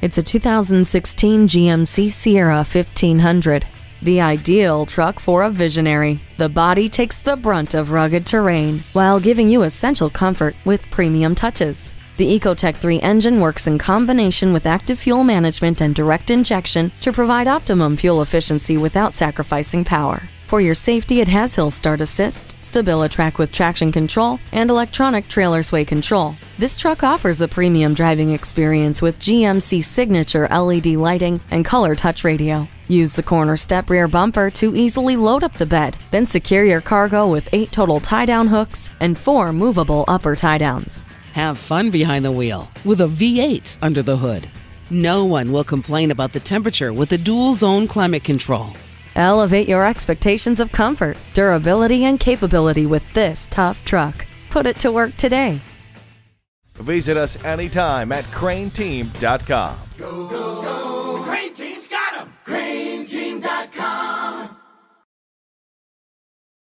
It's a 2016 GMC Sierra 1500. The ideal truck for a visionary. The body takes the brunt of rugged terrain while giving you essential comfort with premium touches. The Ecotec 3 engine works in combination with active fuel management and direct injection to provide optimum fuel efficiency without sacrificing power. For your safety, it has Hill Start Assist, StabiliTrak with traction control, and electronic trailer sway control. This truck offers a premium driving experience with GMC signature LED lighting and color touch radio. Use the corner step rear bumper to easily load up the bed, then secure your cargo with eight total tie down hooks and four movable upper tie downs. Have fun behind the wheel with a V8 under the hood. No one will complain about the temperature with the dual zone climate control. Elevate your expectations of comfort, durability, and capability with this tough truck. Put it to work today. Visit us anytime at crainteam.com.